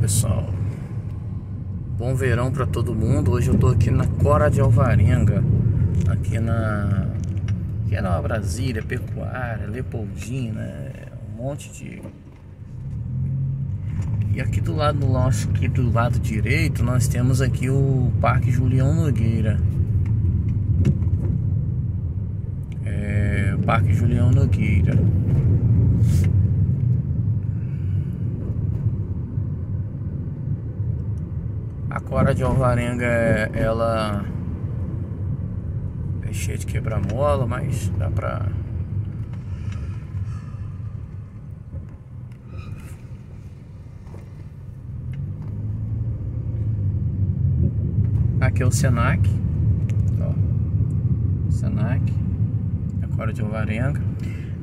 Pessoal, bom verão para todo mundo. Hoje eu tô aqui na Cora de Alvarenga, aqui na aqui na Brasília, Pecuária, Leopoldina, um monte de e aqui do lado do nosso, aqui do lado direito, nós temos aqui o Parque Julião Nogueira. É, Parque Julião Nogueira. A cora de alvarenga, ela é cheia de quebra-mola, mas dá pra... Aqui é o Senac, ó, Senac, a cora de alvarenga.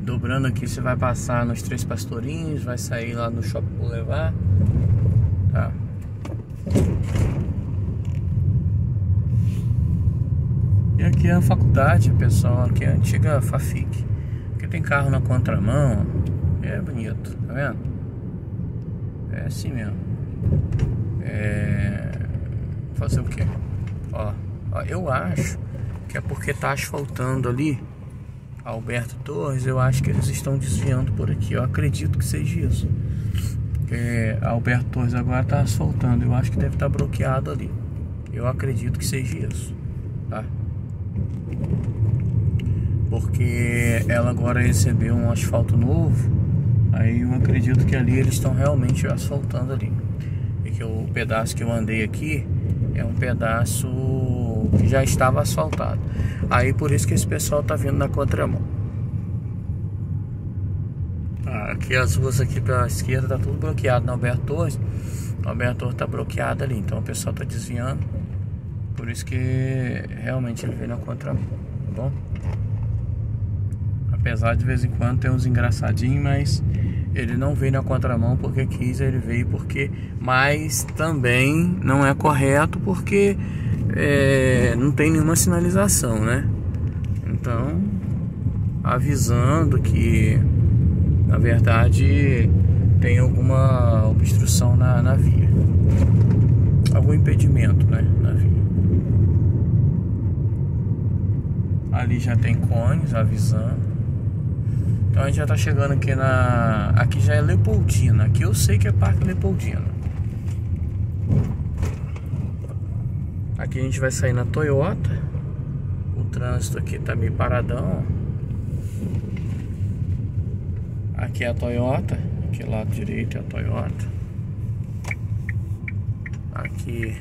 Dobrando aqui, você vai passar nos Três Pastorinhos, vai sair lá no Shopping Boulevard, tá? E aqui é a faculdade, pessoal, aqui é a antiga Fafic. Aqui tem carro na contramão, é bonito, tá vendo? É assim mesmo. É... Fazer o quê? Ó, ó, eu acho que é porque tá asfaltando ali Alberto Torres, eu acho que eles estão desviando por aqui. Eu acredito que seja isso. É, Alberto Torres agora tá asfaltando. Eu acho que deve estar tá bloqueado ali. Eu acredito que seja isso, tá? Porque ela agora recebeu um asfalto novo. Aí eu acredito que ali eles estão realmente asfaltando ali. E que o pedaço que eu andei aqui é um pedaço que já estava asfaltado. Aí por isso que esse pessoal tá vindo na contramão. Ah, aqui as ruas aqui para a esquerda tá tudo bloqueado na Alberto Torres. O Alberto Torres tá bloqueado ali, então o pessoal tá desviando. Por isso que realmente ele veio na contramão, tá bom? Apesar de vez em quando ter uns engraçadinhos, mas ele não veio na contramão porque quis, ele veio porque. Mas também não é correto porque é, não tem nenhuma sinalização, né? Então, avisando que na verdade tem alguma obstrução na, na via, algum impedimento, né? Na via. Ali já tem cones avisando. Então a gente já tá chegando aqui na. Aqui já é Leopoldina. Aqui eu sei que é Parque Leopoldina. Aqui a gente vai sair na Toyota. O trânsito aqui tá meio paradão. Aqui é a Toyota. Aqui lado direito é a Toyota. Aqui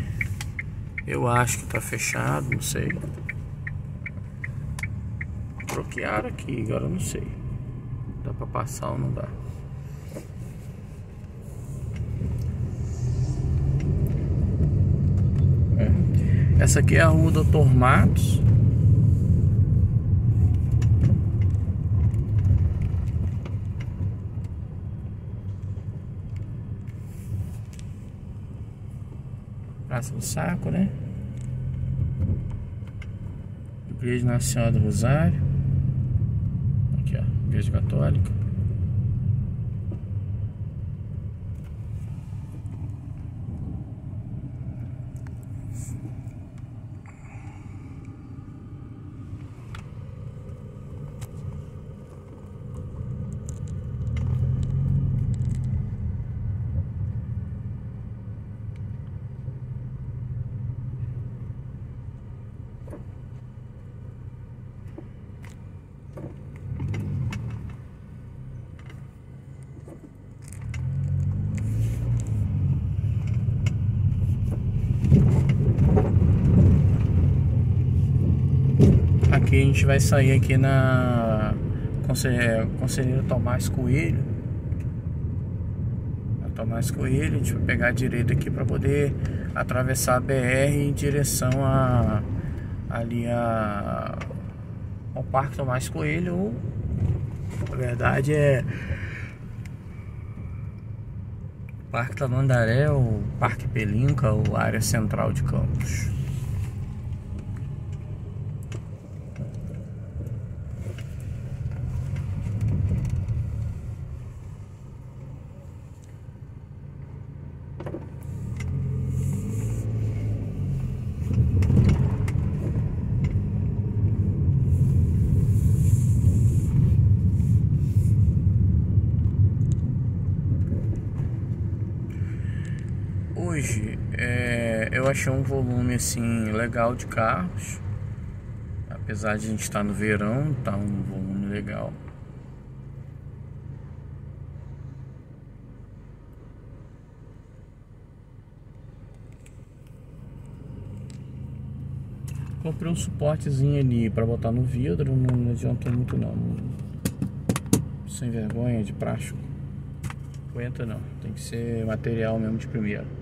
eu acho que tá fechado, não sei. Bloquearam aqui, agora não sei. Dá pra passar ou não dá? É. Essa aqui é a rua Doutor Matos. Praça do Saco, né? Igreja Senhora do Rosário. Igreja Católica. Aqui a gente vai sair aqui na Conselheiro Tomás Coelho. A Tomás Coelho, a gente vai pegar a direita aqui para poder atravessar a BR em direção a ali a ao Parque Tomás Coelho ou na verdade é Parque Tamandaré ou Parque Pelinca ou área central de Campos. Hoje é, eu achei um volume assim legal de carros. Apesar de a gente estar no verão, tá um volume legal. Comprei um suportezinho ali para botar no vidro, não adiantou muito não. Sem vergonha de plástico. Aguenta não, tem que ser material mesmo de primeira.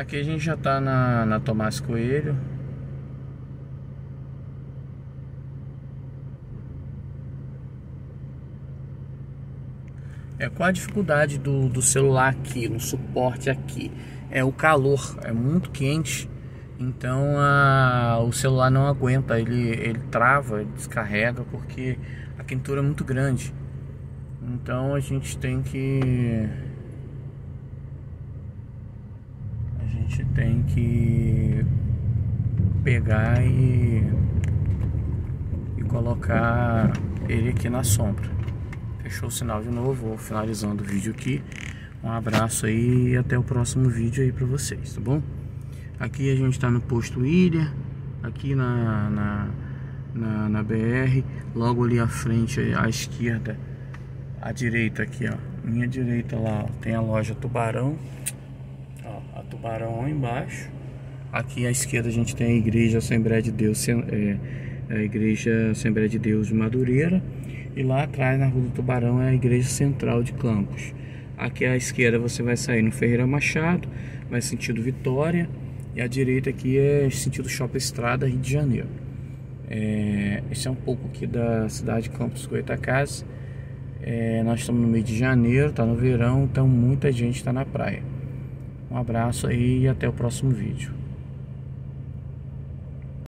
Aqui a gente já tá na, na Tomás Coelho. É, qual a dificuldade do, do celular aqui, no suporte aqui? É o calor, é muito quente, então a, o celular não aguenta, ele, ele trava, ele descarrega porque a quentura é muito grande. Então a gente tem que gente tem que pegar e, e colocar ele aqui na sombra. Fechou o sinal de novo, vou finalizando o vídeo aqui. Um abraço aí e até o próximo vídeo aí pra vocês, tá bom? Aqui a gente tá no posto Ilha, aqui na, na, na, na BR, logo ali à frente, à esquerda, à direita aqui, ó. Minha direita lá, ó, tem a loja Tubarão a Tubarão embaixo. Aqui à esquerda a gente tem a Igreja Assembleia de Deus, é, a Igreja Assembleia de Deus de Madureira. E lá atrás, na Rua do Tubarão, é a Igreja Central de Campos. Aqui à esquerda você vai sair no Ferreira Machado, vai sentido Vitória. E à direita aqui é sentido Shopping Estrada, Rio de Janeiro. É, esse é um pouco aqui da cidade de Campos Goitacazes. É, nós estamos no mês de janeiro, está no verão, então muita gente está na praia. Um abraço aí e até o próximo vídeo.